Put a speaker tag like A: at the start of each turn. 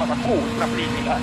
A: มาสักู่
B: สับรีนึงแล้